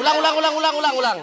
Ulang, ulang, ulang, ulang, ulang. ulang.